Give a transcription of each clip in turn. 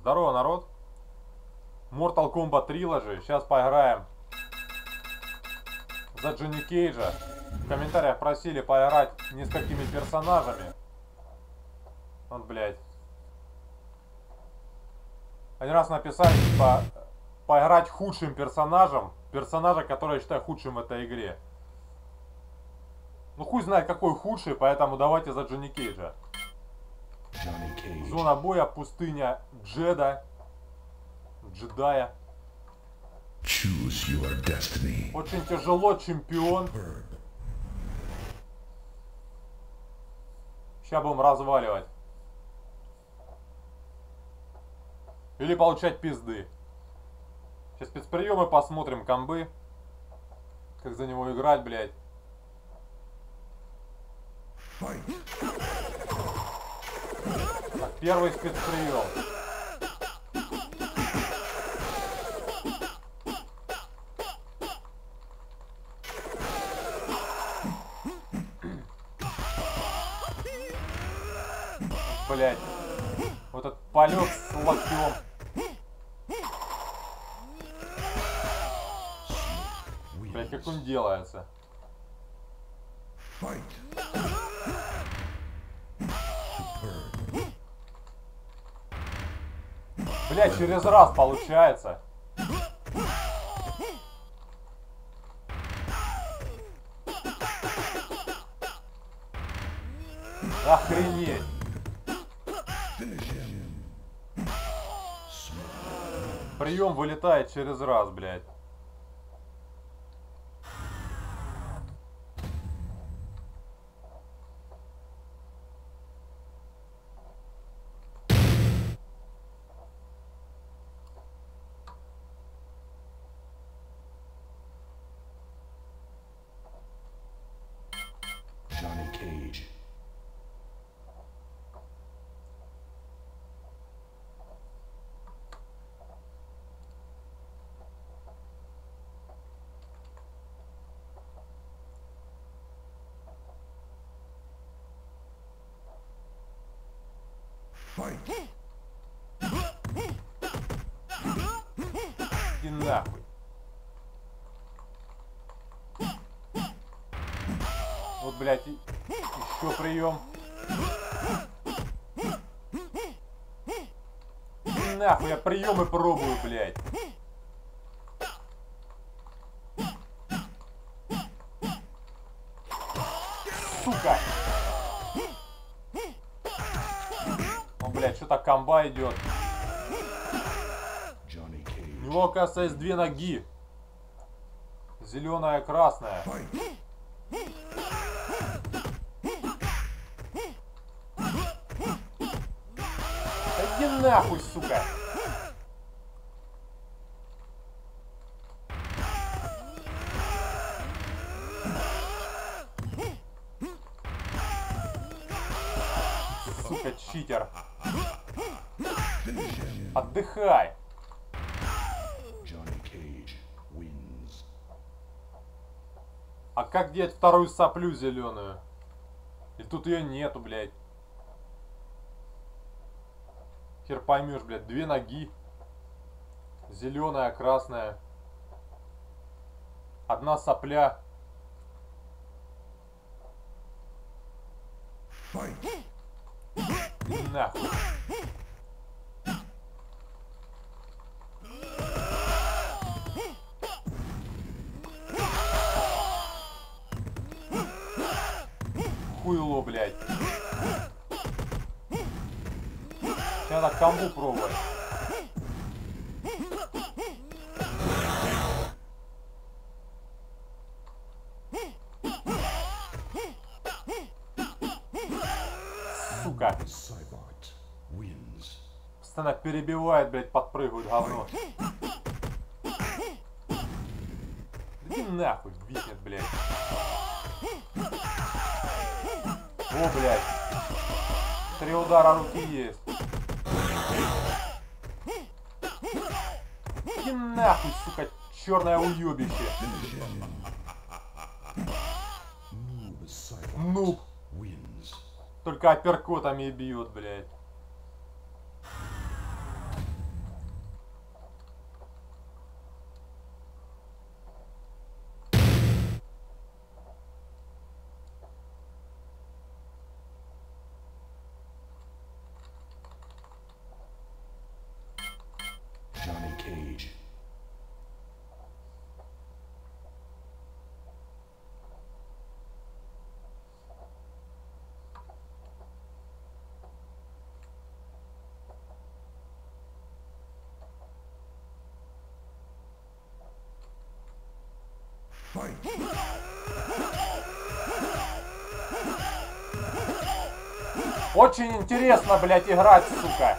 Здорово, народ. Mortal Kombat Trilogy. Сейчас поиграем за Джонни Кейджа. В комментариях просили поиграть несколькими персонажами. Вот, блядь. Один раз написали, типа, поиграть худшим персонажем. Персонажа, который я считаю худшим в этой игре. Ну хуй знает какой худший, поэтому давайте за Джонни Кейджа. Зона боя, пустыня Джеда. Джедая. Choose your destiny. Очень тяжело, чемпион. Сейчас будем разваливать. Или получать пизды. Сейчас спецприемы посмотрим, комбы. Как за него играть, блядь. Fight. Первый спецприем. Блять. Вот этот полет с локтем. Блять, как он делается. Fight. Блять, через раз получается. Охренеть. Прием вылетает через раз, блядь. Fight. И нахуй. Вот, блядь, и- еще прием. Нахуй, я приемы пробую, блядь. Комба идет. У него, оказывается, есть две ноги. Зеленая, красная. Иди нахуй! Сука, Деть вторую соплю зеленую? И тут ее нету, блядь. Хер поймешь, блядь, две ноги. Зеленая, красная. Одна сопля. Нахуй. Камбу пробовать. Сука. Постоянно перебивает, блядь, подпрыгивает говно. Иди нахуй, виснет, блядь. О, блядь. Три удара руки есть. Иди нахуй, сука, черное уебище. Нуб. wins. Только апперкотами бьет, блядь. Cage. Fight! Очень интересно, блядь, играть, сука.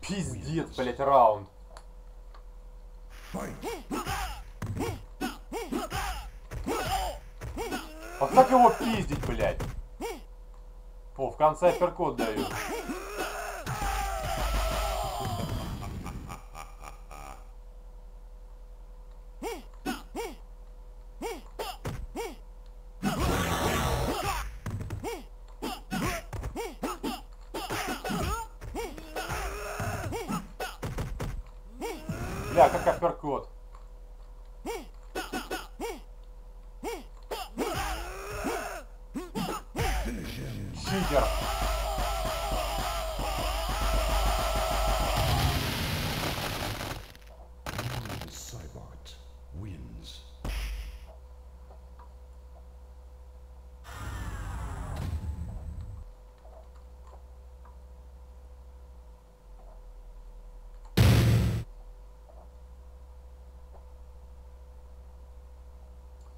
Пиздец, блядь, раунд. Вот как его пиздить, блядь? О, в конце апперкот дают.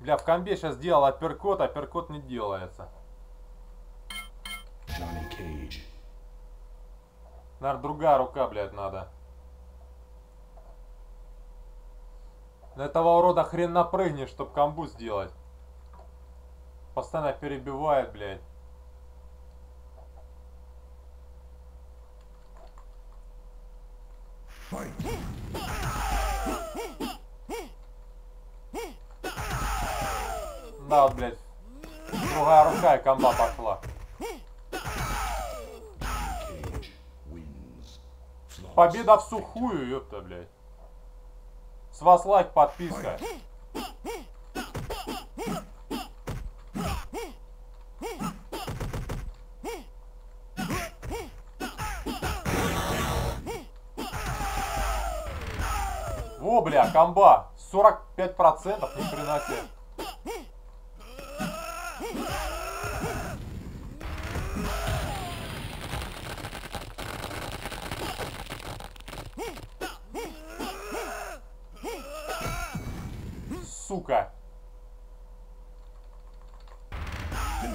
Бля, в комбе сейчас делал апперкот, апперкот не делается. Наверное, другая рука, блядь, надо. На этого урода хрен напрыгнешь, чтоб комбу сделать. Постоянно перебивает, блядь. Fight! Вот, блядь. Другая рука и комба пошла. Победа в сухую, ёпта, блядь. С вас лайк, подписка. Во, бля, комба. 45% ни хрена себе. Сука.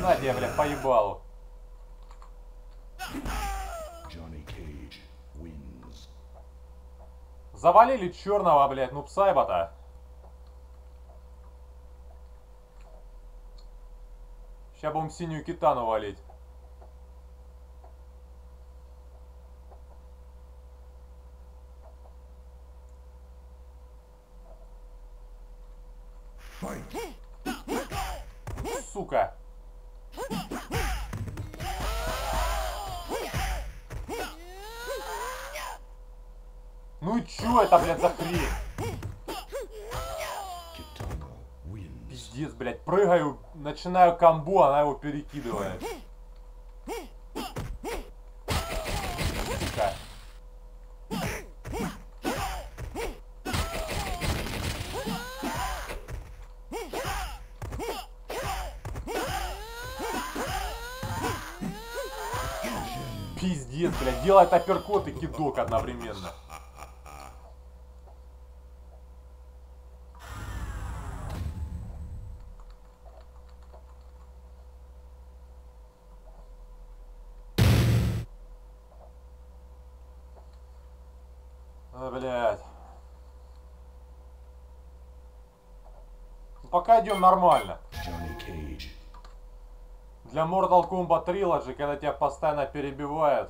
На тебе, бля, поебалу. Завалили черного, блядь, ну псайбота. Сейчас будем синюю китану валить. Fight! Сука. Ну чё это, блядь, за хрень? Пиздец, блядь, прыгаю, начинаю комбу, она его перекидывает. Сука. Пиздец, блядь, делает апперкот и кидок одновременно. А, блядь. Ну, Пока идем нормально. Для Mortal Kombat Trilogy, когда тебя постоянно перебивают,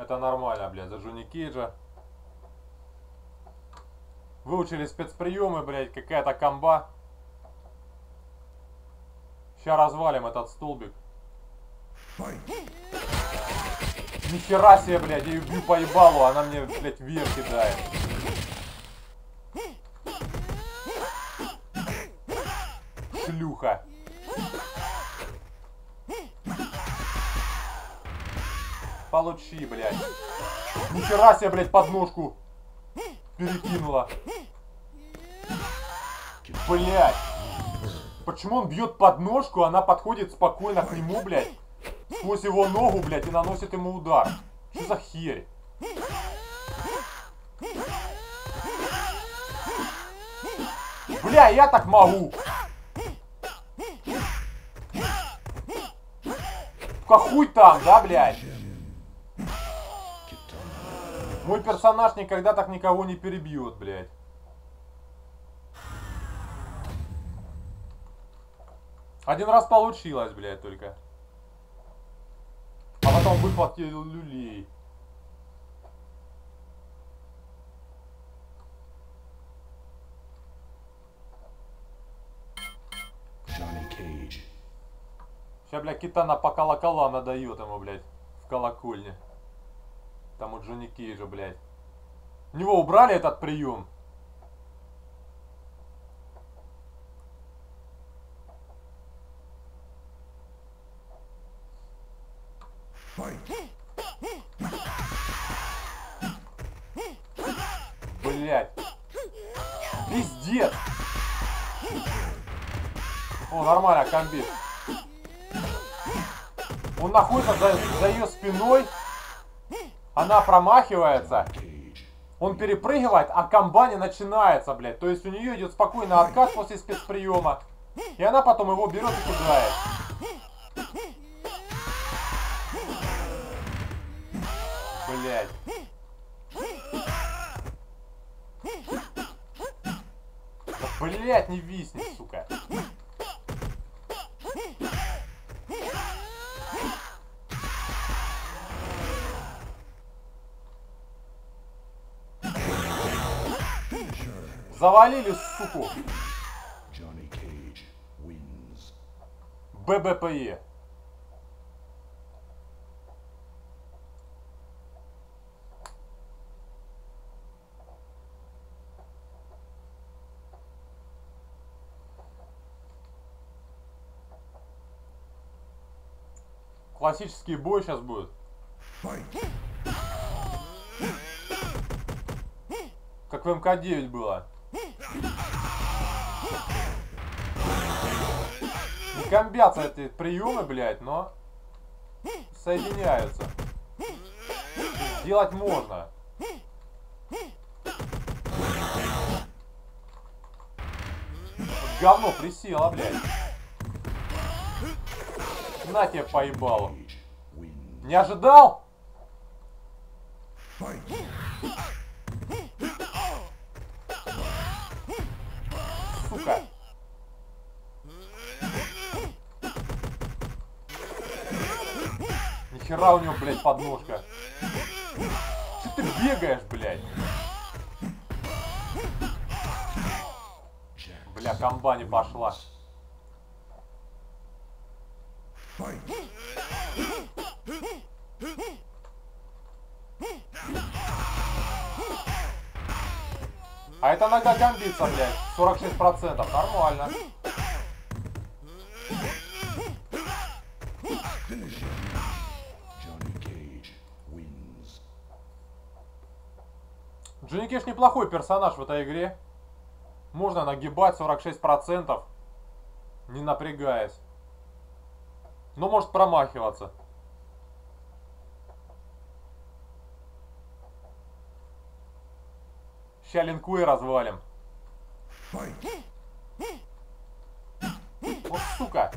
это нормально, блядь, за Джонни Кейджа. Выучили спецприемы, блядь, какая-то комба. Сейчас развалим этот столбик. Нихера себе, блядь, я ее бью по ебалу, она мне, блядь, вверх кидает. Шлюха. Получи, блядь. Нихера себе, блядь, подножку перекинула. Блядь. Почему он бьет подножку, она подходит спокойно к нему, блядь, сквозь его ногу, блядь, и наносит ему удар. Что за херь? Бля, я так могу. Какой там, да, блядь? Мой персонаж никогда так никого не перебьет, блядь. Один раз получилось, блядь, только. А потом выплатил люлей. Сейчас, блядь, Китана по колокола надает ему, блядь, в колокольне. Там у Джонни Кейджа, блядь. У него убрали этот прием. Блядь. Пиздец. О, нормально, комбит. Он находится за, за ее спиной. Она промахивается. Он перепрыгивает, а комба не начинается, блядь. То есть у нее идет спокойно откат после спецприема. И она потом его берет и кидает. Блядь. Да, блядь, не висни, сука. Завалили, суку. ББПЕ. Классический бой сейчас будет. Как в МК-9 было. Комбятся эти приемы, блядь, но соединяются. Сделать можно. Говно присело, блядь. На. Cage wins. Не ожидал? Сука. Нихера у него, блядь, подножка. Че ты бегаешь, блядь? Бля, комба не пошла. А это нога гамбится, блядь. 46%. Нормально. Джонни Кеш неплохой персонаж в этой игре. Можно нагибать 46%, не напрягаясь. Но может промахиваться. Ща линкуи развалим. Вот сука.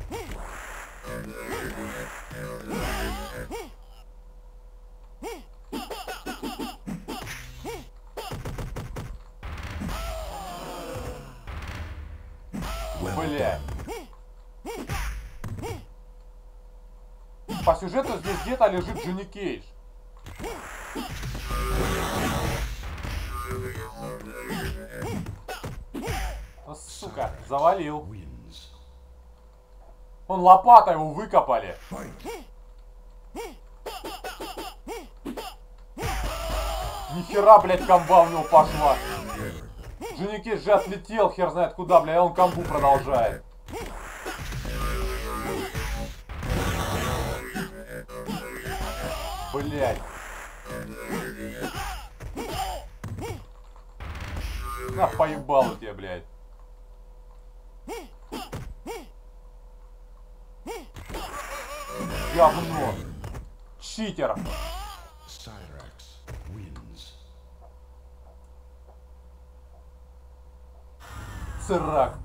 Бля. По сюжету здесь где-то лежит Джонни Кейдж. Ну, сука, завалил. Он лопатой его выкопали. Нихера, блядь, комба у него пошла. Кейдж же отлетел, хер знает куда, блядь, а он комбу продолжает. Блять. На, поебал тебя, блядь. Говно. Читер. Сырак.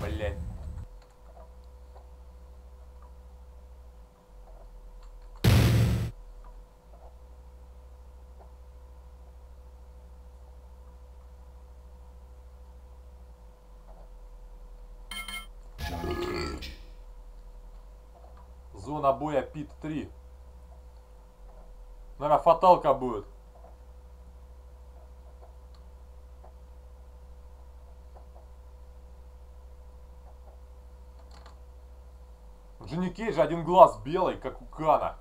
Блять. Зона боя Пит 3. Наверное, фаталка будет. Кейджа один глаз белый, как у Кана.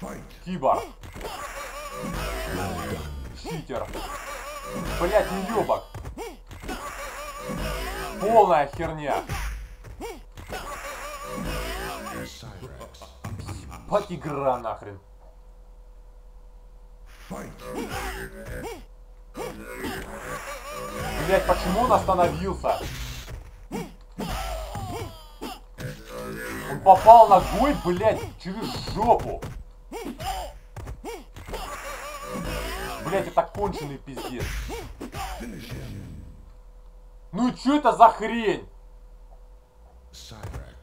Fight. Кибор. Читер. Блять, уебок. Полная херня. Cyrax. Пать игра нахрен. Блять, почему он остановился? Попал ногой, блять, через жопу. Блять, это конченый пиздец. Ну и что это за хрень?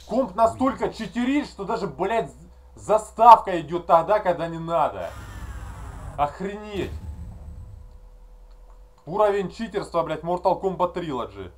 Комп настолько читерит, что даже, блять, заставка идет тогда, когда не надо. Охренеть. Уровень читерства, блять, Mortal Kombat Trilogy.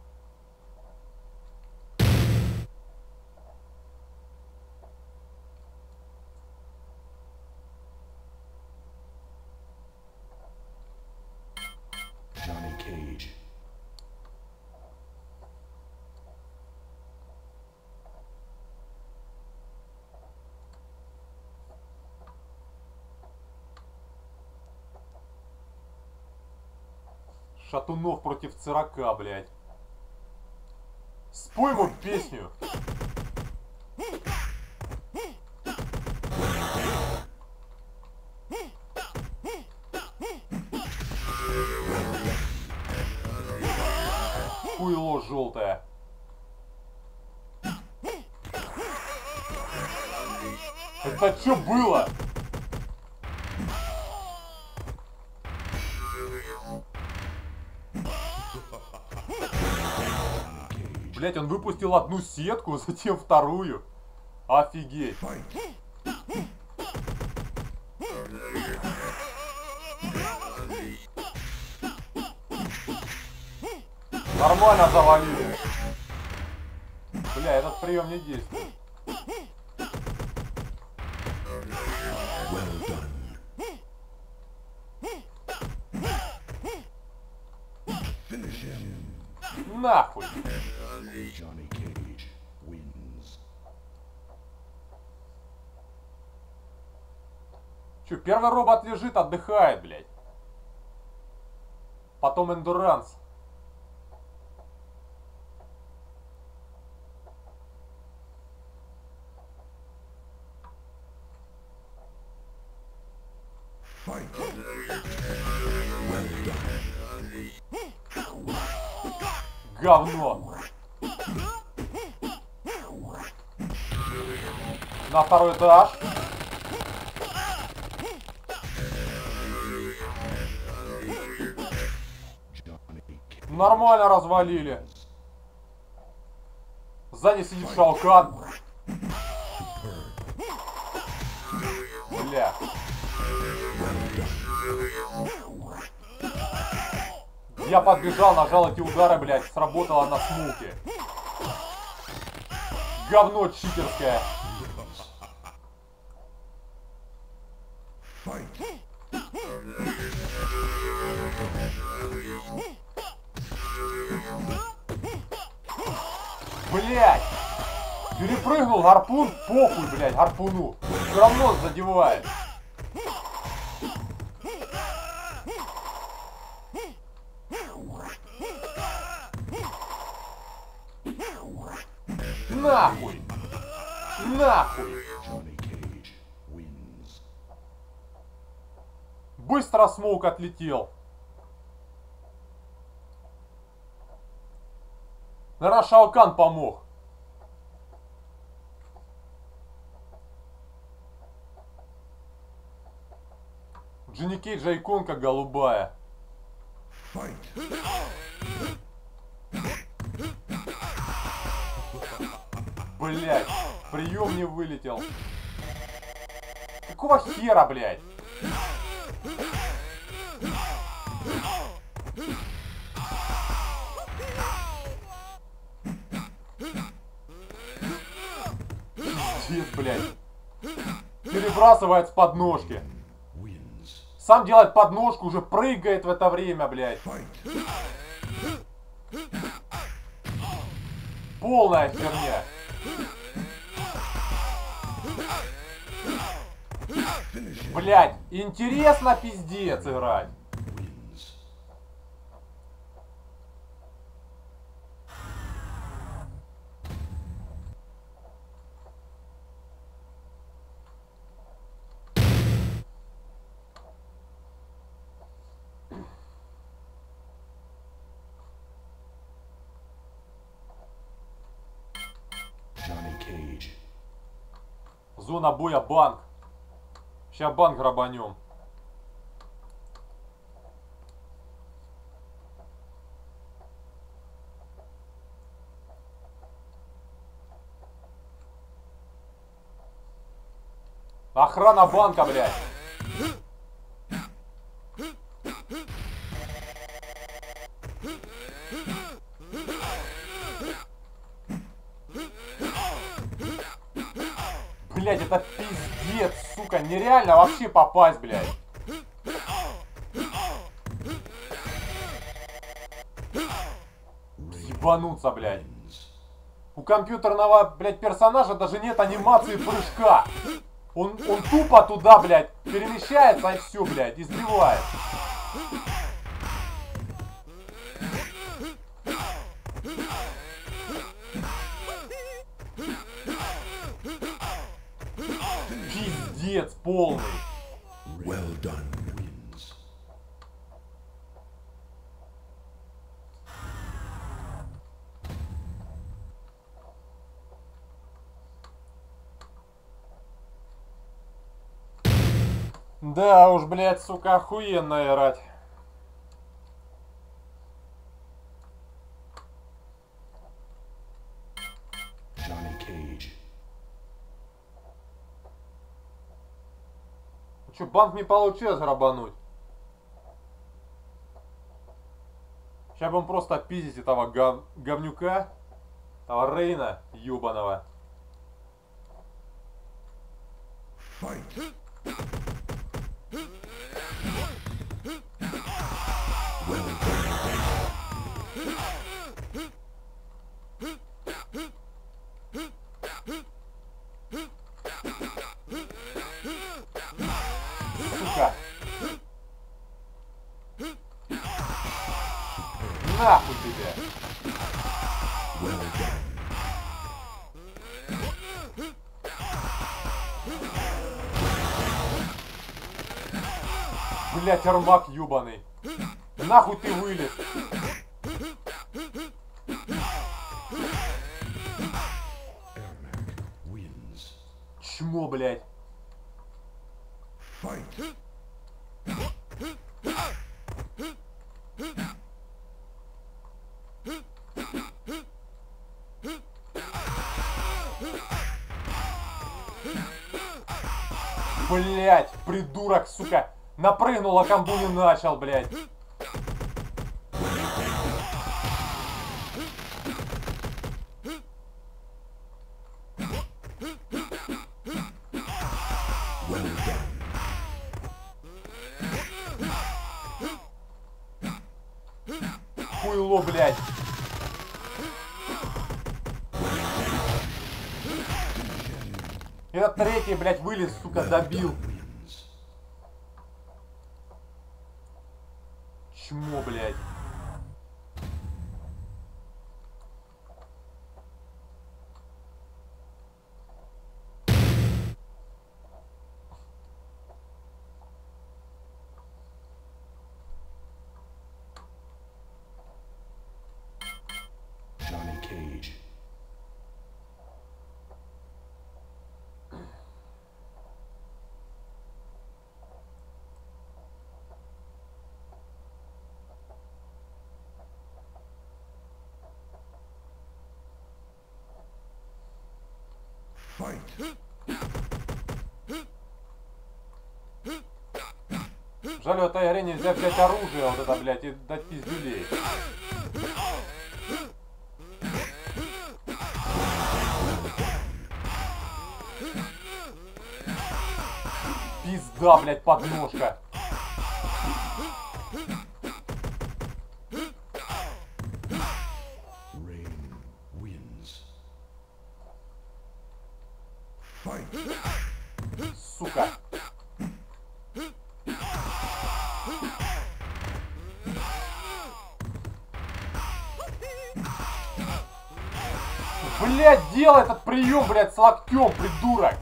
Шатунов против Цирака, блядь. Спой ему песню. Хуйло желтое. Это что было? Блять, он выпустил одну сетку, затем вторую. Офигеть. Нормально завалили. Бля, этот прием не действует. Первый робот лежит, отдыхает, блядь. Потом эндуранс. Говно. На второй этаж. Нормально развалили. Сзади сидит Шалкан. Бля. Я подбежал, нажал эти удары, блядь, сработала на смуке. Говно читерское. Гарпун, похуй, блядь, гарпуну. Все равно задевает. Нахуй! Нахуй! Быстро смоук отлетел. Наверное, Шаокан помог. Джинни Кейджа иконка голубая. Блять, прием не вылетел. Какого хера, блядь? Пиздец, блядь. Перебрасывает с подножки. Сам делает подножку, уже прыгает в это время, блядь. Полная херня. Блядь, интересно пиздец играть. Зона боя банк. Сейчас банк грабанем. Охрана банка, блядь. Блять, это пиздец, сука, нереально вообще попасть, блядь. Ебануться, блядь. У компьютерного, блядь, персонажа даже нет анимации прыжка. Он, он тупо туда, блядь, перемещается и все, блядь, избивает. Пиздец полный. Well done. Да уж, блядь, сука, охуенно играть. Че, банк не получилось грабануть? Сейчас будем просто пиздить этого гов- говнюка, этого Рейна ебаного. Fight. Блять, армак ебаный. Нахуй ты вылез. Чмо. Fight. Блять, придурок, сука. Напрыгнул, а комбу не начал, done. Хуйло, блять. Этот третий, блять, вылез, сука, добил. Wins. Чмо, блять. Жаль, в этой игре нельзя взять оружие, вот это, блядь, и дать пиздюлей. Пизда, блядь, подножка. Прием, блядь, с локтем, придурок.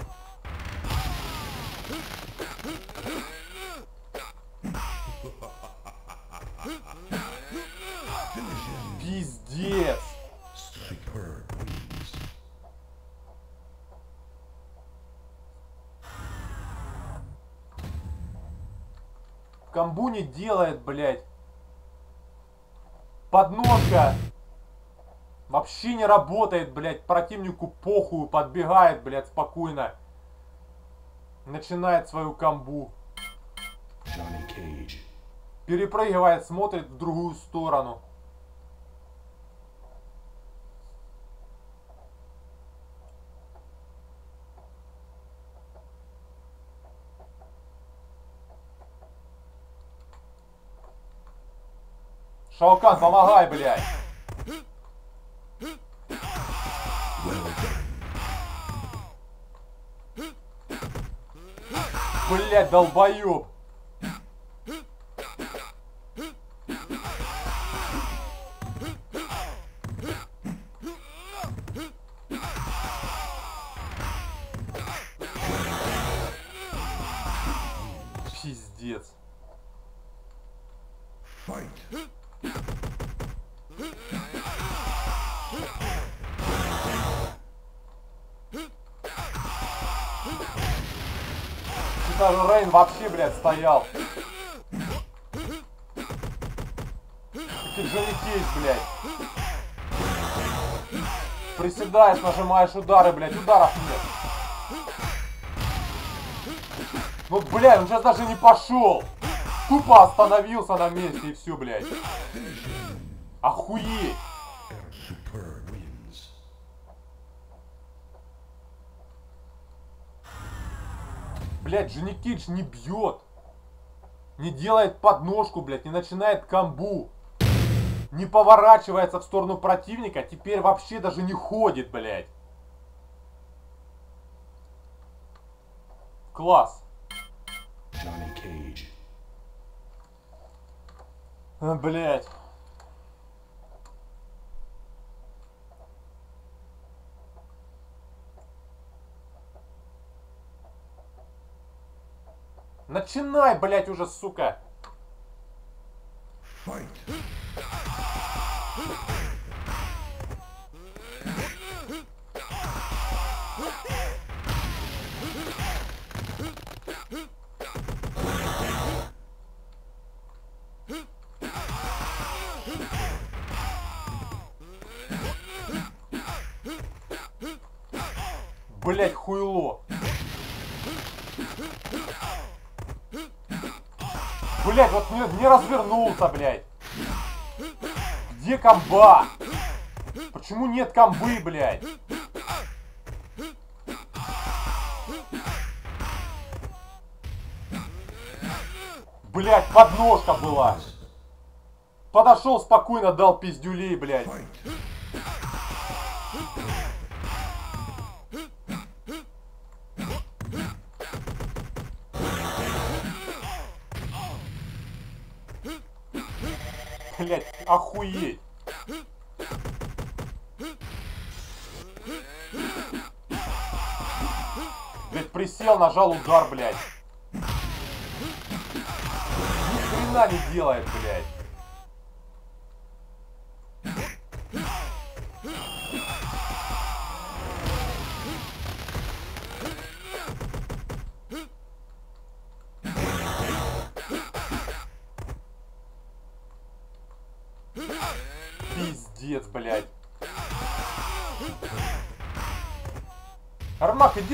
Пиздец. Superb wins. Камбу не делает, блядь. Подножка. Вообще не работает, блядь. Противнику похую, подбегает, блядь, спокойно. Начинает свою камбу. Перепрыгивает, смотрит в другую сторону. Шаукан, помогай, блядь. Блядь, долбоёб. Пиздец. Даже Рейн вообще, блядь, стоял. Как же кейс, блядь. Приседаешь, нажимаешь удары, блядь, ударов нет. Ну, блядь, он сейчас даже не пошел. Тупо остановился на месте и все, блядь. Охуеть. Блядь, Джонни Кейдж не бьет. Не делает подножку, блядь, не начинает камбу. Не поворачивается в сторону противника, теперь вообще даже не ходит, блядь. Класс. А, Блядь. Начинай, блядь, уже, сука. Блядь, хуйло. Блядь, вот не, не развернулся, блядь. Где комба? Почему нет комбы, блядь? Блядь, подножка была. Подошел спокойно, дал пиздюлей, блядь. Охуеть. Блять, присел, нажал удар, блядь. Ни хрена не делает, блядь.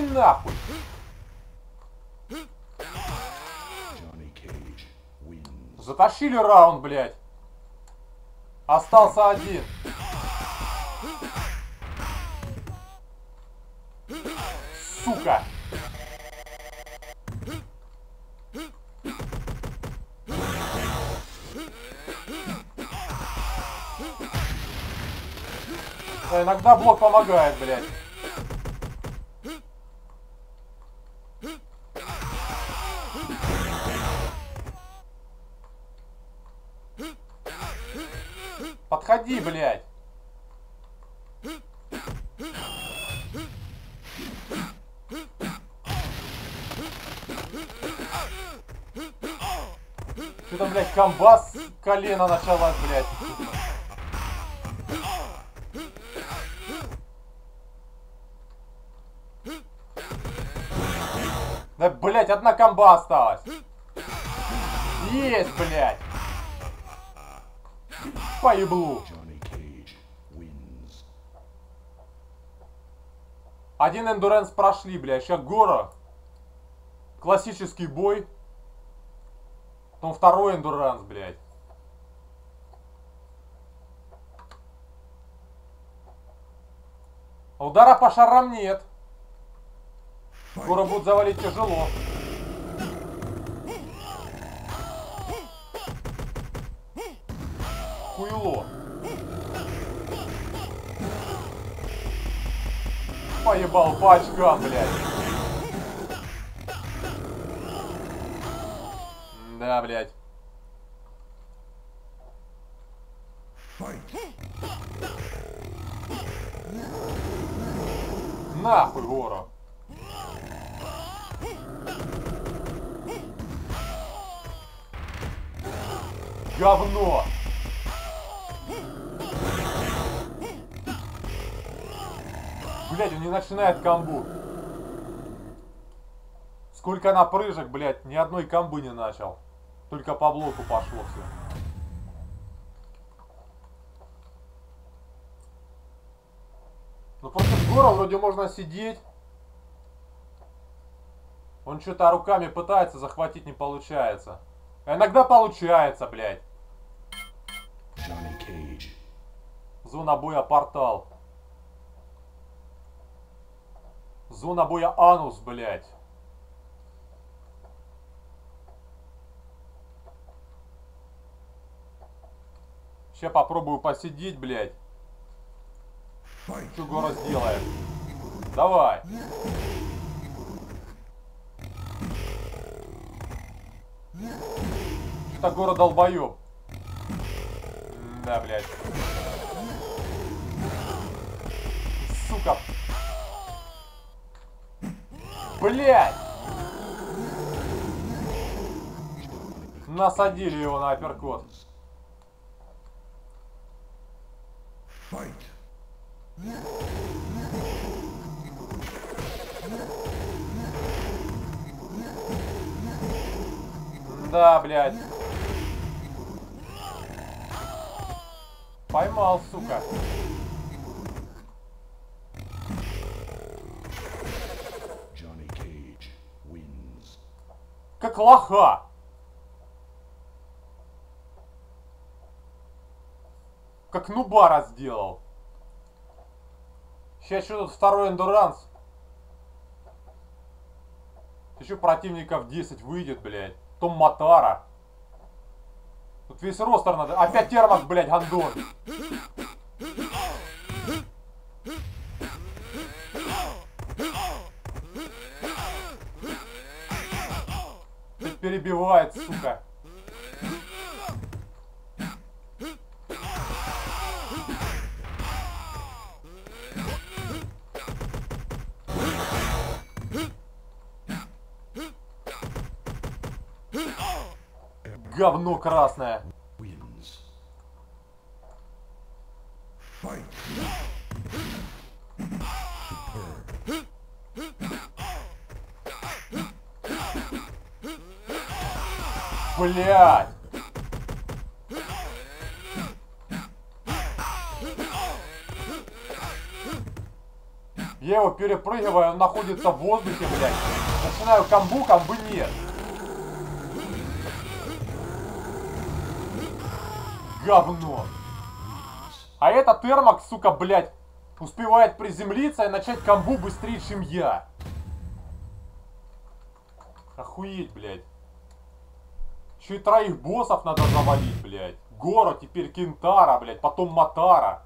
Нахуй. Затащили раунд, блядь. Остался один. Сука. Да, иногда блок помогает, блядь. Подходи, блядь. Что-то, блядь, комбас колено началась, блядь. Да, блядь, одна комба осталась. Есть, блядь. По Один эндуранс прошли, блядь. Сейчас Гора. Классический бой. Потом второй эндуранс, блядь. А Удара по шарам нет. Скоро будет завалить тяжело. Хуйло. Поебал по очкам, блядь. Да, блядь. Нахуй, Гора. Говно. Блять, он не начинает камбу. Сколько напрыжек, блядь, ни одной камбы не начал. Только по блоку пошло все. Ну против Гора вроде можно сидеть. Он что-то руками пытается захватить, не получается. А иногда получается, блядь. Зона боя портал. Зона боя анус, блядь. Сейчас попробую посидеть, блядь. Что Гора сделает? Давай. Что-то Гора долбоёб. Да, блядь. Сука. Блядь! Насадили его на апперкот. Да, блядь. Поймал, сука. Лоха. Как нубара сделал. Сейчас что тут второй эндуранс? Еще противников 10 выйдет, блядь. Том Матара. Тут весь ростер надо. Опять термок, блядь, гандон. Перебивает, сука. Говно красное. Блядь. Я его перепрыгиваю, он находится в воздухе, блядь. Начинаю камбу, камбы нет. Говно. А этот термок, сука, блядь, успевает приземлиться и начать камбу быстрее, чем я. Охуеть, блядь. Еще и троих боссов надо завалить, блядь. Гора, теперь Кентара, блядь, потом Матара.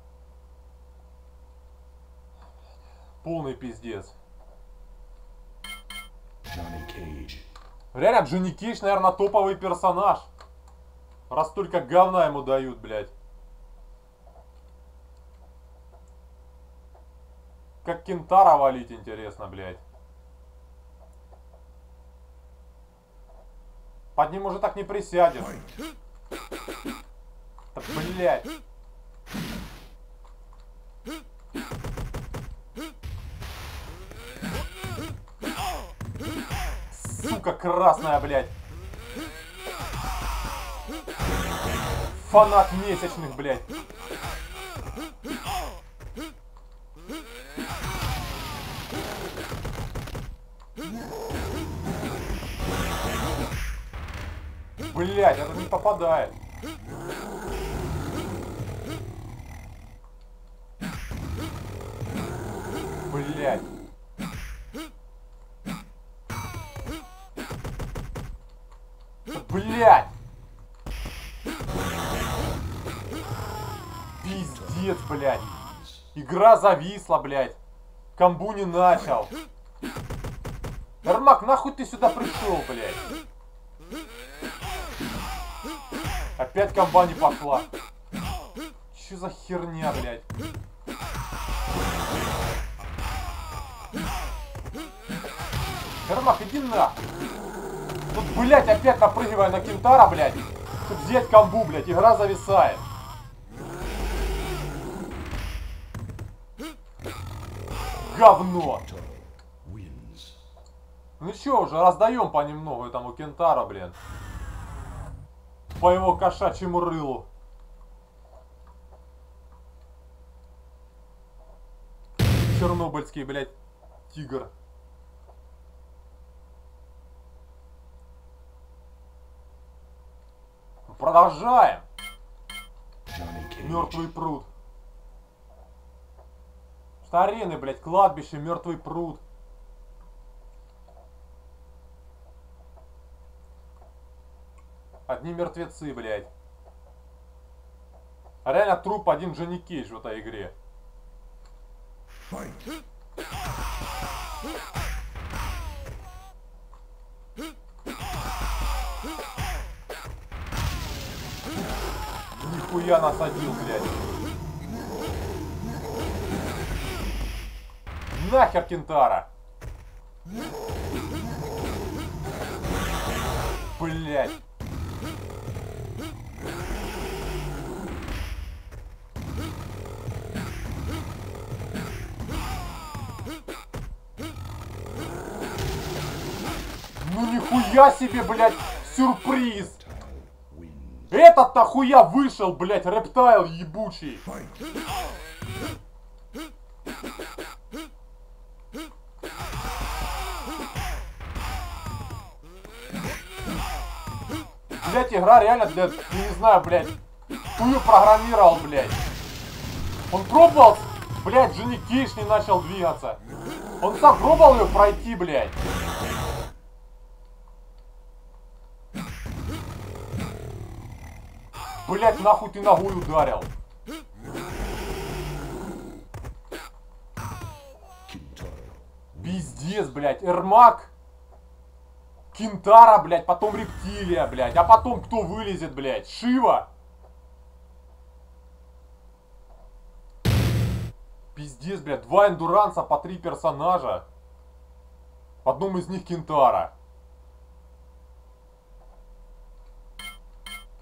Полный пиздец. Реально, Джонни Кейдж, наверное, топовый персонаж. Раз только говна ему дают, блядь. Как Кентара валить, интересно, блядь. Под ним уже так не присядешь. Да, блядь. Сука красная, блядь. Фанат месячных, блядь. Блядь, это не попадает. Блядь. Да, Блядь. Пиздец, блядь. Игра зависла, блядь. Камбу не начал. Эрмак, нахуй ты сюда пришел, блядь? Опять комба не пошла. Че за херня, блядь? Эрмак, иди нахуй. Тут, блядь, опять напрыгивая на Кентара, блядь. Чтобы взять комбу, блядь. Игра зависает. Говно. Ну чё уже, раздаем понемногу этому Кентара, блин. По его кошачьему рылу. Чернобыльский, блядь, тигр. Продолжаем. Мертвый пруд. Старины, блядь, кладбище, мертвый пруд. Одни мертвецы, блядь. А реально труп один Джонни Кейдж в этой игре. Нихуя насадил, блядь. Нахер Кентара. Блядь. Ну нихуя себе, блядь, сюрприз! Tile wins. Этот нахуя вышел, блядь, рептайл ебучий. Блядь, игра реально для, я не знаю, блядь, хую программировал, блядь. Он пробовал, блядь, Кейдж не начал двигаться. Он сам пробовал ее пройти, блядь. Блядь, нахуй ты ногой ударил. Пиздец, блядь, Эрмак. Кентара, блядь, потом рептилия, блядь. А потом кто вылезет, блядь? Шива. Пиздец, блядь, два эндуранса по три персонажа. В одном из них Кентара.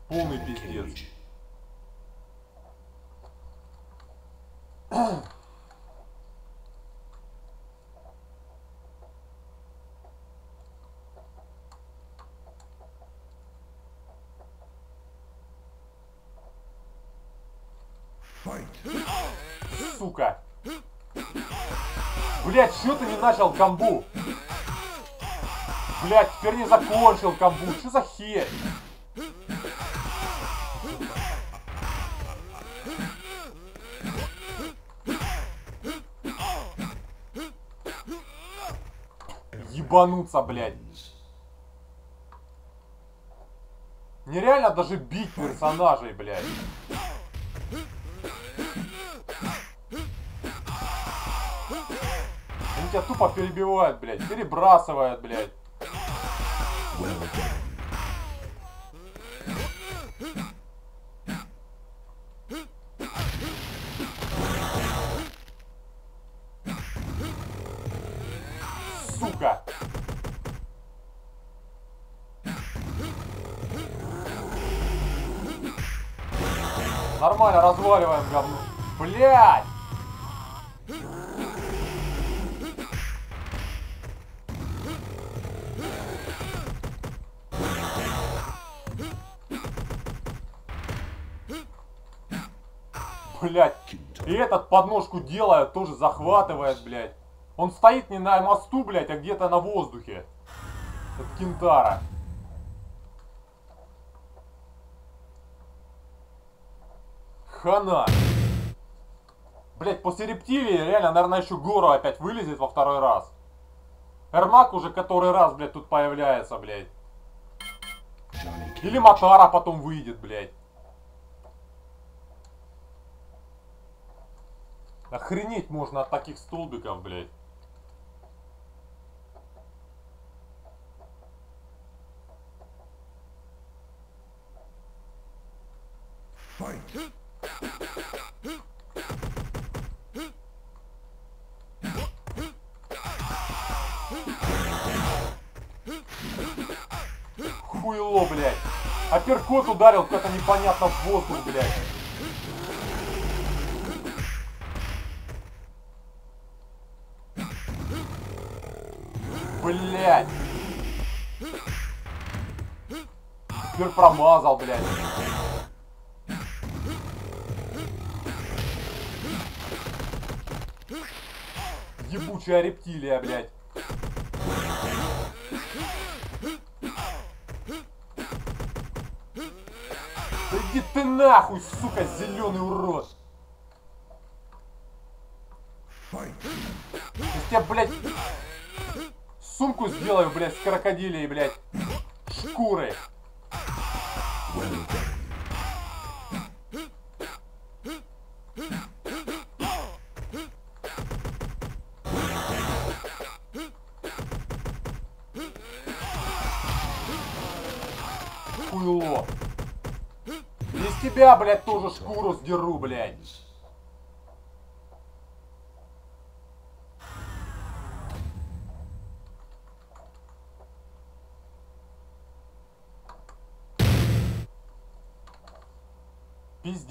Полный пиздец. Сука. Блять, что ты не начал камбу? Блять, теперь не закончил камбу. Что за херь? Ебануться, блядь. Нереально даже бить персонажей, блядь. Тебя тупо перебивают, блядь, перебрасывают, блядь. Этот подножку делает, тоже захватывает, блядь. Он стоит не на мосту, блядь, а где-то на воздухе. От Кентара. Хана. Блять, после рептилии реально, наверное, еще гору опять вылезет во второй раз. Эрмак уже который раз, блядь, тут появляется, блядь. Или Матара потом выйдет, блядь. Охренеть можно от таких столбиков, блядь. Fight. Хуйло, блядь. Апперкот ударил как-то непонятно в воздух, блядь. Блядь. Теперь промазал, блядь. Ебучая рептилия, блядь. Да иди ты нахуй, сука, зеленый урод. Fight. Я тебе, блядь, сумку сделаю, блядь, с крокодилей, блядь, шкуры. Хуйло. Из тебя, блядь, тоже шкуру сдеру, блядь.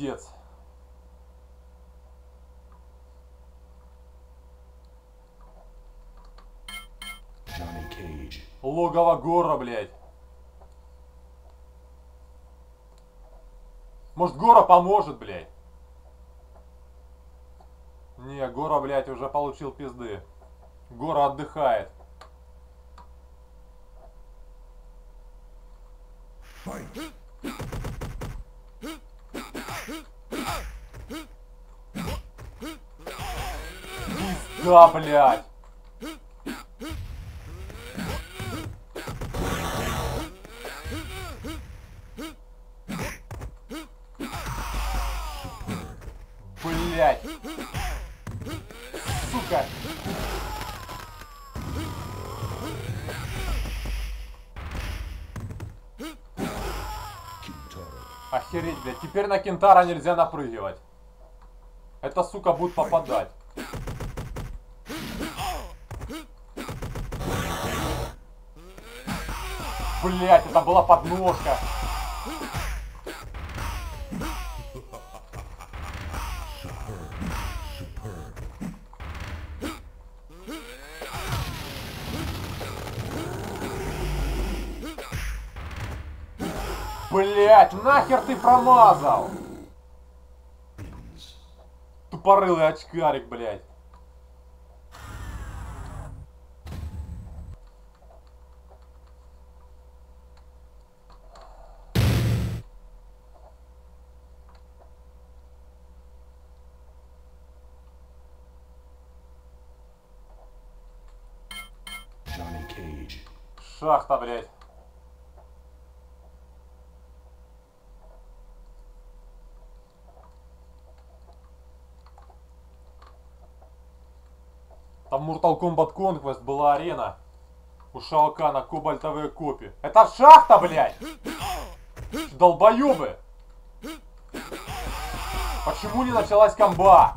Пиздец. Логово Гора, блядь. Может, Гора поможет, блядь? Не, Гора, блядь, уже получил пизды. Гора отдыхает. Fight. Пизда, блядь. Блядь. Сука. Охереть, блядь. Теперь на Кентара нельзя напрыгивать. Эта сука будет попадать. Блять, это была подножка. Блять, нахер ты промазал? Тупорылый очкарик, блядь. Шахта, блядь. Там Mortal Kombat Conquest была арена. У Шаокана кобальтовые копии. Это шахта, блядь! Долбоебы! Почему не началась комба?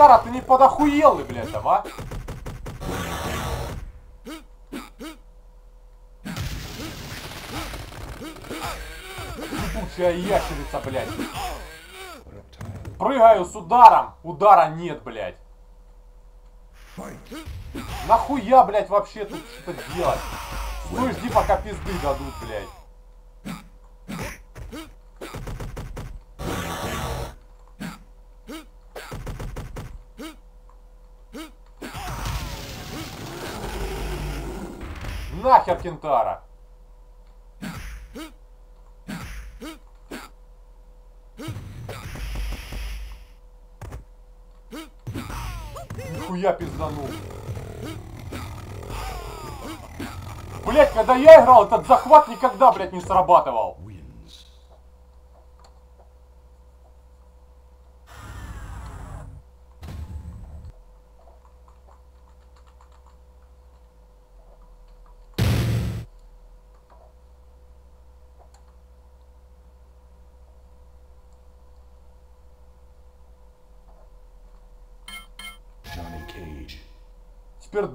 Кентара, ты не подохуелый, блядь, там, а? Ебучая ящерица, блядь. Прыгаю с ударом. Удара нет, блядь. Нахуя, блядь, вообще тут что-то делать? Стой, жди, пока пизды дадут, блядь. Нахер Кентара! Нихуя пизданул. Блять, когда я играл, этот захват никогда, блядь, не срабатывал.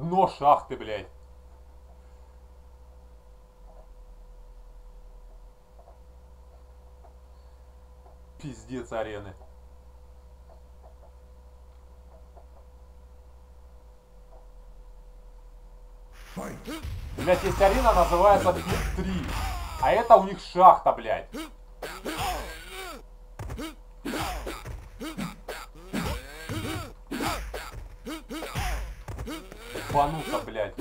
Дно шахты, блядь. Пиздец арены. Блять, есть арена, называется Биг 3. А это у них шахта, блядь. Бануться, блядь.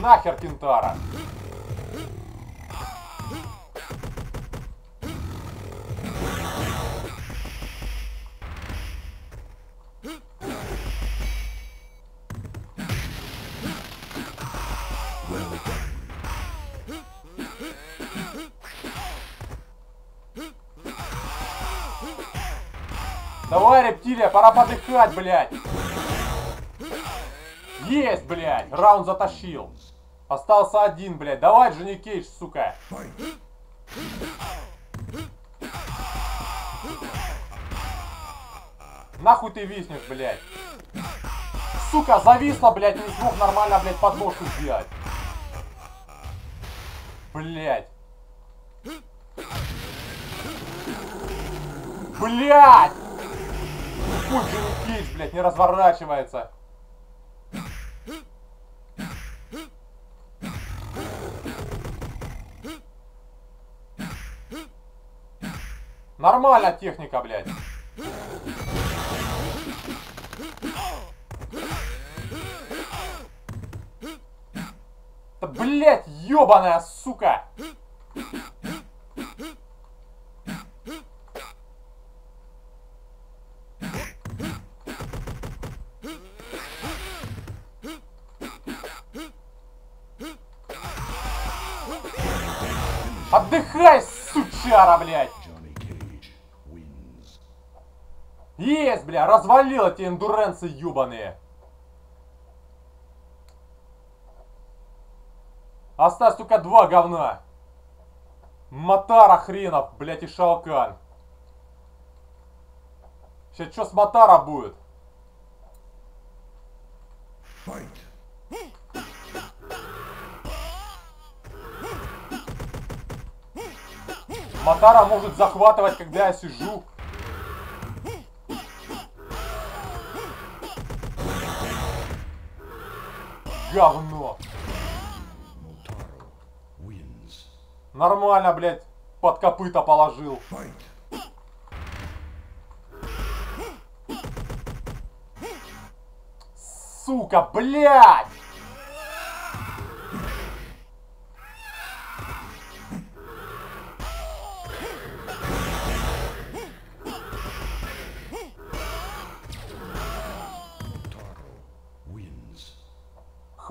Нахер Кентара. Рептилия, пора подыхать, блядь. Есть, блядь. Раунд затащил. Остался один, блядь. Давай, Джонни Кейдж, сука. Нахуй ты виснешь, блядь. Сука, зависла, блядь, не смог нормально, блядь, подножку сделать. Блядь. Блядь! Джонни Кейдж, блядь, не разворачивается. Нормально техника, блядь. Да, блядь, ёбаная сука! Бля, развалил эти эндуренсы ебаные. Осталось только два говна. Матара хренов, блядь, и Шалкан. Сейчас что с Матара будет? Fight. Матара может захватывать, когда я сижу. Говно. Нормально, блядь, под копыта положил. Сука, блядь!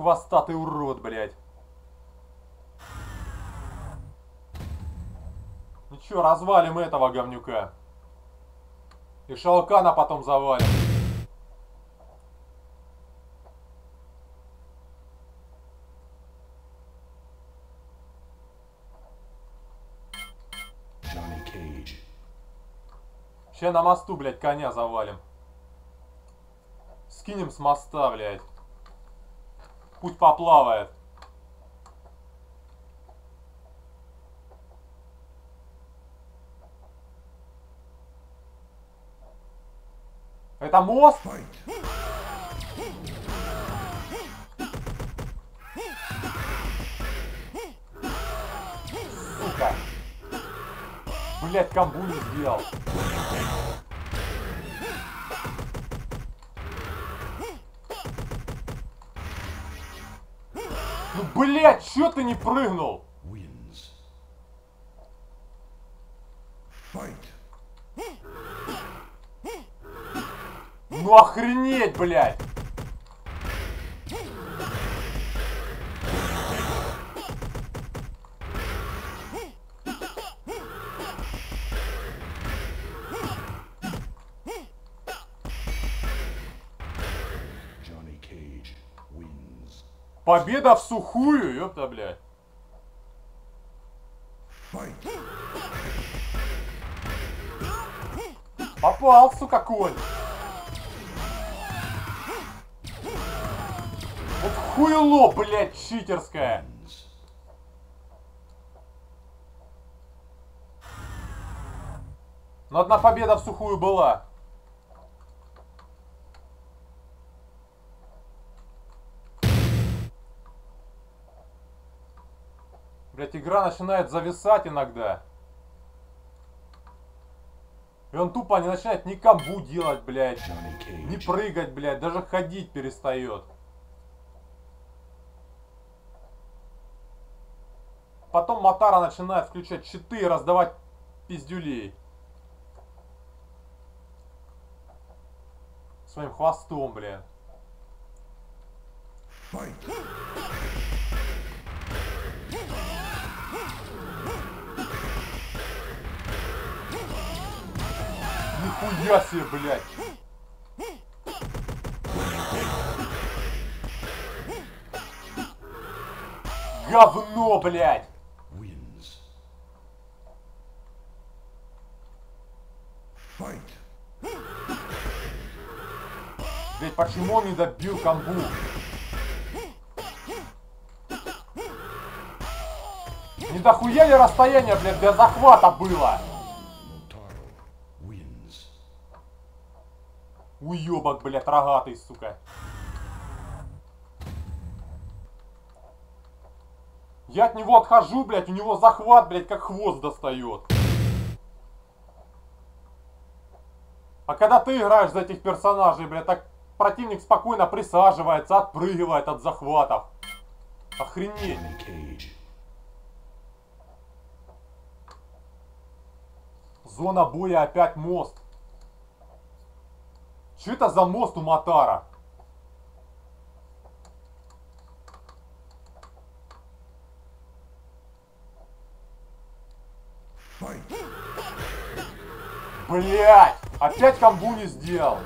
Хвостатый урод, блядь. Ничего, развалим этого говнюка. И Шалкана потом завалим. Сейчас на мосту, блядь, коня завалим. Скинем с моста, блядь. Путь поплавает. Это мост? Сука. Блядь, камбу не сделал. Блядь, чё ты не прыгнул? Ну охренеть, блядь! Победа в сухую, ёпта, блядь. Попал, сука, конь. Вот хуйло, блядь, читерское. Но одна победа в сухую была. Блять, игра начинает зависать иногда. И он тупо не начинает ни камбу делать, блядь. Не прыгать, блядь, даже ходить перестает. Потом Матара начинает включать щиты и раздавать пиздюлей. Своим хвостом, блядь. Нихуя себе, блядь. Говно, блядь. Блядь, почему он не добил камбу? Не дохуя ли расстояние, блядь, для захвата было? Уебок, блядь, рогатый, сука. Я от него отхожу, блядь, у него захват, блядь, как хвост достает. А когда ты играешь за этих персонажей, блядь, так противник спокойно присаживается, отпрыгивает от захватов. Охренеть. Зона боя опять мост. Что это за мост у Матара? Блять! Опять камбу не сделал.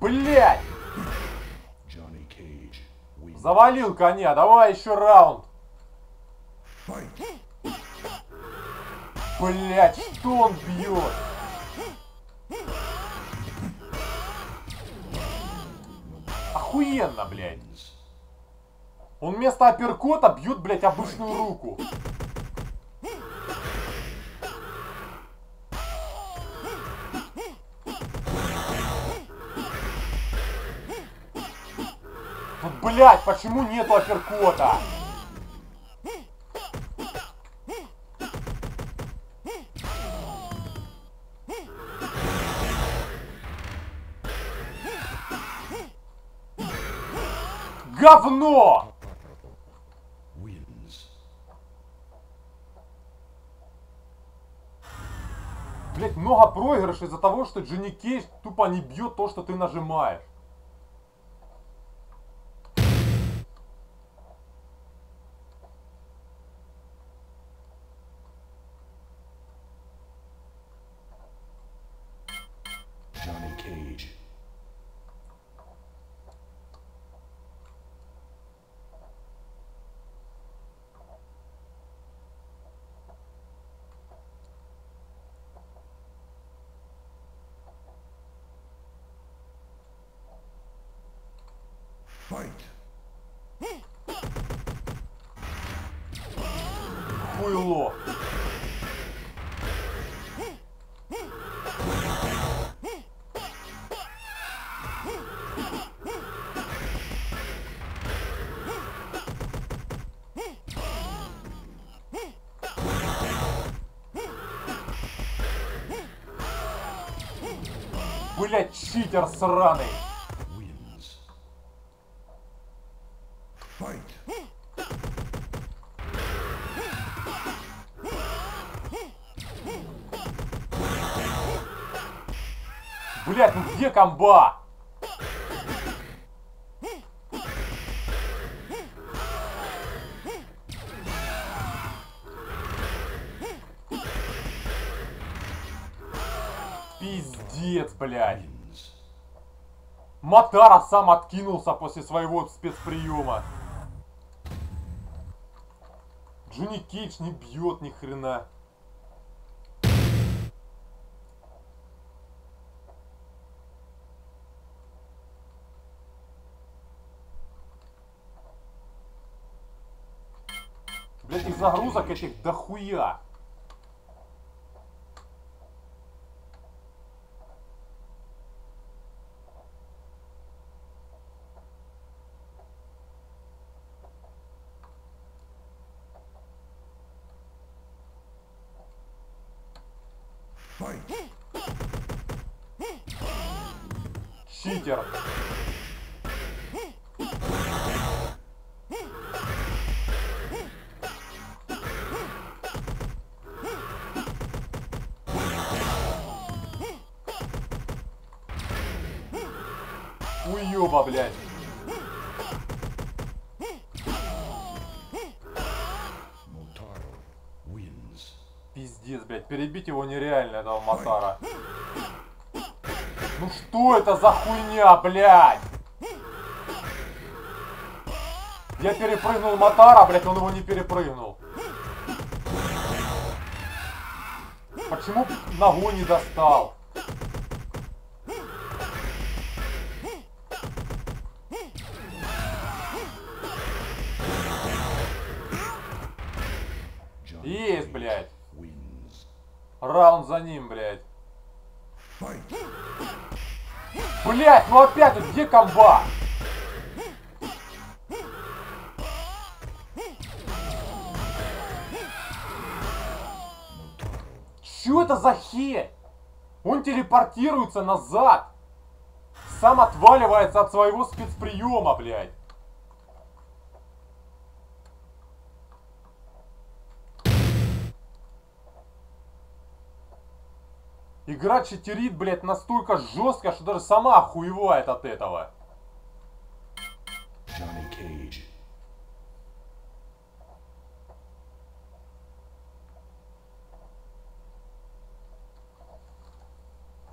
Блять! Завалил коня, давай еще раунд. Блять, что он бьет? Охуенно, блядь. Он вместо апперкота бьет, блядь, обычную руку. Блять, почему нету апперкота? Говно! Блять, много проигрышей из-за того, что Джонни Кейдж тупо не бьет то, что ты нажимаешь. Читер сраный. Блять, ну где комба? Матара сам откинулся после своего спецприема. Джонни Кейдж не бьет ни хрена. Блять, их загрузок этих дохуя. Перебить его нереально, этого Матара. Ну что это за хуйня, блядь? Я перепрыгнул Матара, блядь, он его не перепрыгнул. Почему ногу не достал? Блядь, ну опять, вот где комба? Чё это за херь? Он телепортируется назад. Сам отваливается от своего спецприема, блядь. Игра читерит, блядь, настолько жестко, что даже сама охуевает от этого.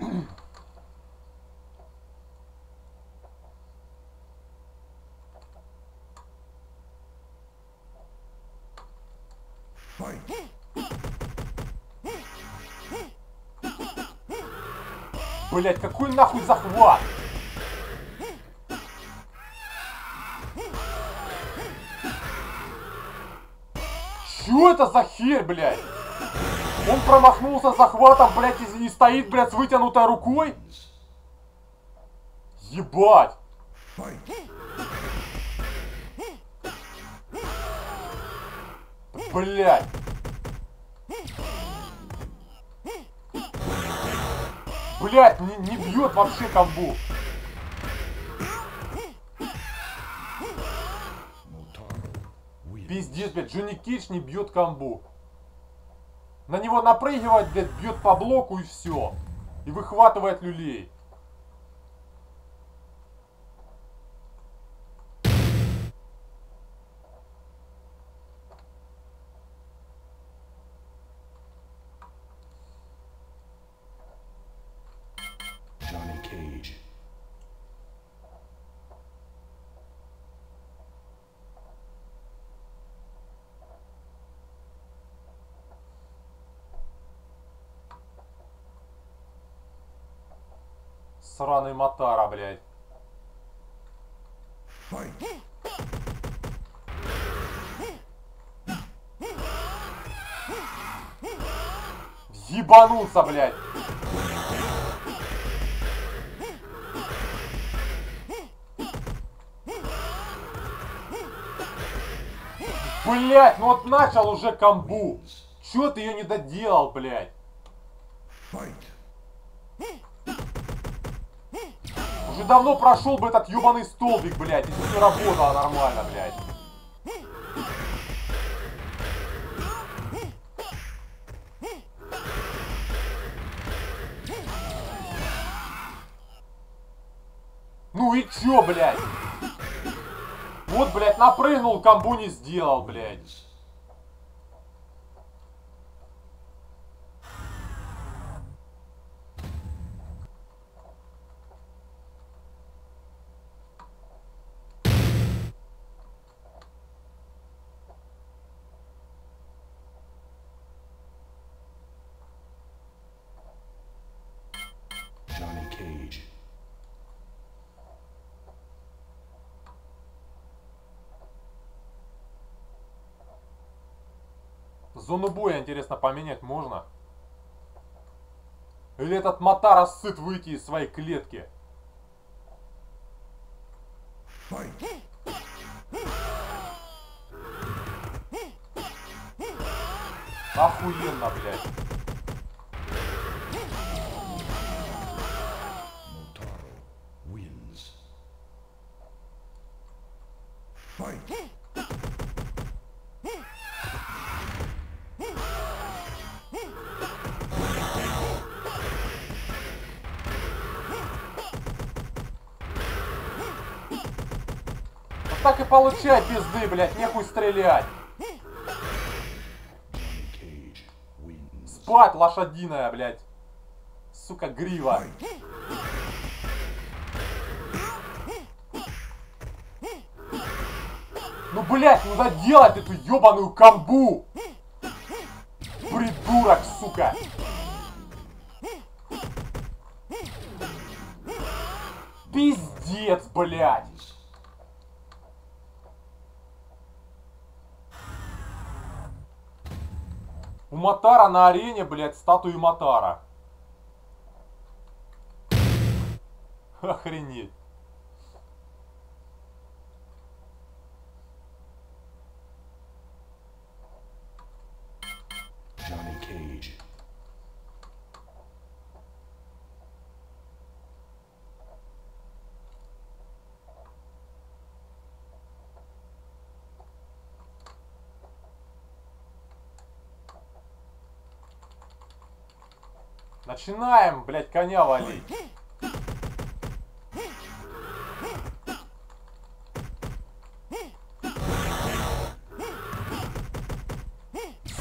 Fight. Блять, какой нахуй захват? Чё это за хер, блядь? Он промахнулся захватом, блядь, и, и стоит, блядь, с вытянутой рукой? Ебать! Блядь! Блять. Не, не бьет вообще комбу. Пиздец, блядь, Джонни Кейдж не бьет комбу. На него напрыгивает, блядь, бьет по блоку и все. И выхватывает люлей. Сраный Матара, блядь. Ебанулся, блядь. Блять, ну вот начал уже комбу. Чё ты ее не доделал, блядь? Уже давно прошел бы этот ебаный столбик, блядь, если все работало нормально, блядь. Ну и чё, блядь? Вот, блядь, напрыгнул, комбу не сделал, блядь. Зону боя, интересно, поменять можно? Или этот Матара сыт выйти из своей клетки? Fight. Охуенно, блядь. Так и получай пизды, блядь, нехуй стрелять. Спать лошадиная, блядь. Сука, грива. Ну, блядь, ну доделать эту ебаную комбу. Придурок, сука. Пиздец, блядь. У Матара на арене, блядь, статуи Матара. Охренеть. Начинаем, блядь, коня валить.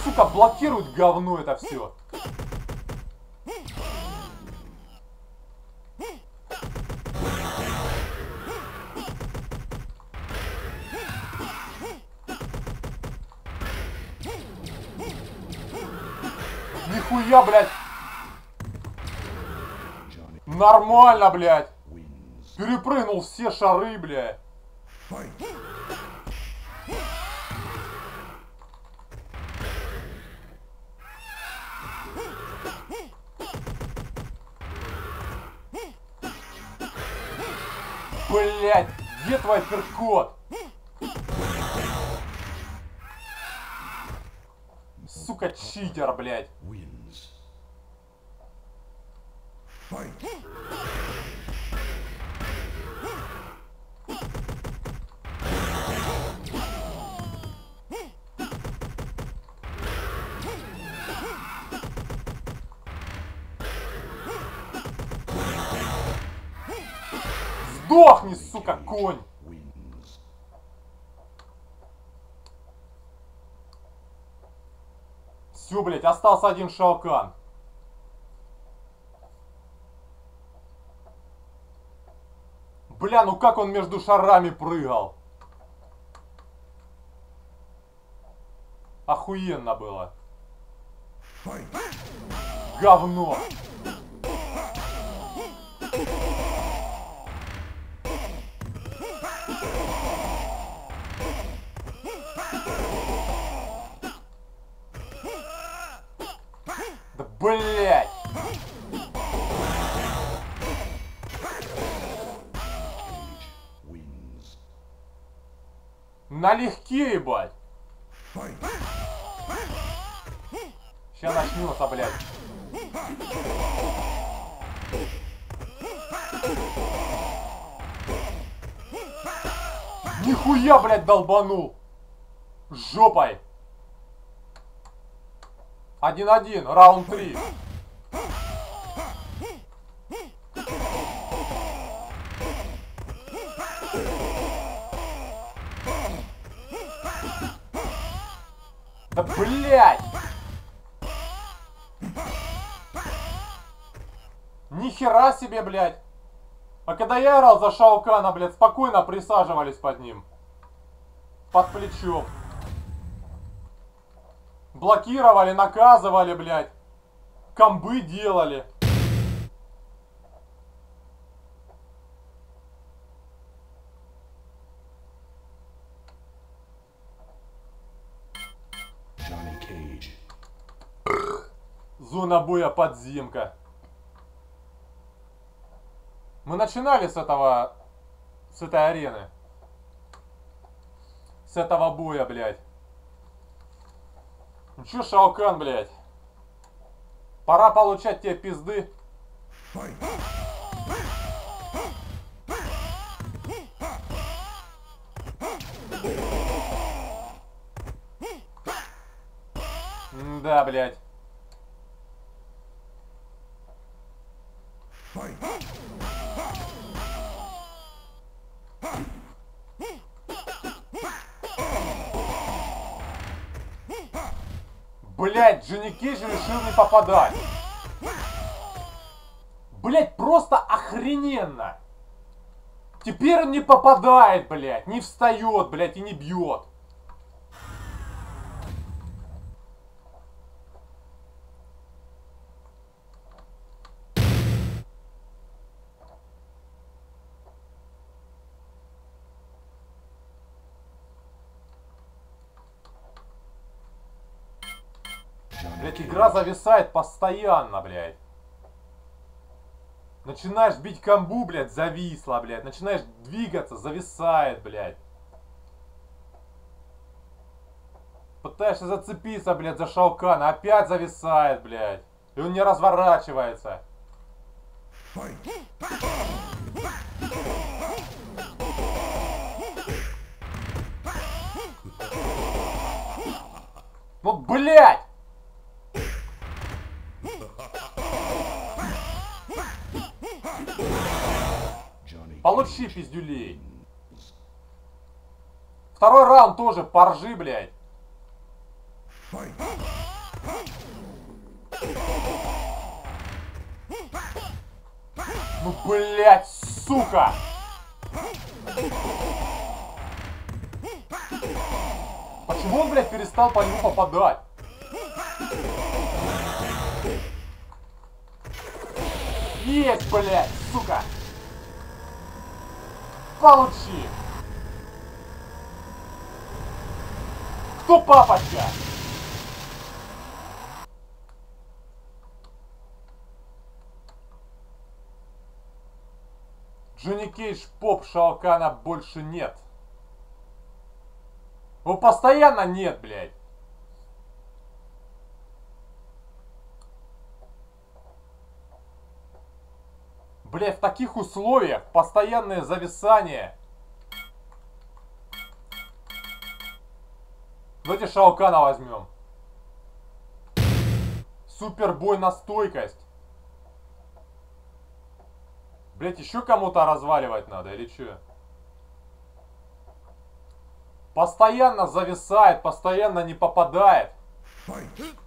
Сука, блокирует говно это все. Нихуя, блядь. Нормально, блядь. Перепрыгнул все шары, блядь. Блядь, где твой перкот? сука, читер, блядь. Остался один шалкан. Бля, ну как он между шарами прыгал? Охуенно было. Говно. Блять! Налегке, ебать! Сейчас начнется, блядь. Нихуя, блядь, долбанул! Жопой! Один-один, раунд три. Да блядь! Нихера себе, блядь! А когда я играл за Шаукана, блядь, спокойно присаживались под ним. Под плечом. Блокировали, наказывали, блядь. Комбы делали. Зона боя подземка. Мы начинали с этого... С этой арены. С этого боя, блядь. Ну чё, Шаукан, блядь? Пора получать тебе пизды. Да, блядь. Блядь, Джонни Кейдж решил не попадать. Блядь, просто охрененно. Теперь он не попадает, блядь, не встает, блядь, и не бьет. Cage. игра зависает постоянно, блядь. Начинаешь бить камбу, блядь, зависла, блядь. Начинаешь двигаться, зависает, блядь. Пытаешься зацепиться, блядь, за шалкана, опять зависает, блядь. И он не разворачивается. Ну, блядь! Получи, пиздюлей. Второй раунд тоже поржи, блядь. Ну, блядь, сука! Почему он, блядь, перестал по нему попадать? Есть, блядь, сука! Получи! Кто папочка? Джонни Кейдж поп Шалкана больше нет. Его постоянно нет, блядь. Блять, в таких условиях постоянное зависание. Давайте Шаукана возьмем. Супербой на стойкость. Блять, еще кому-то разваливать надо или что? Постоянно зависает, постоянно не попадает. Fight.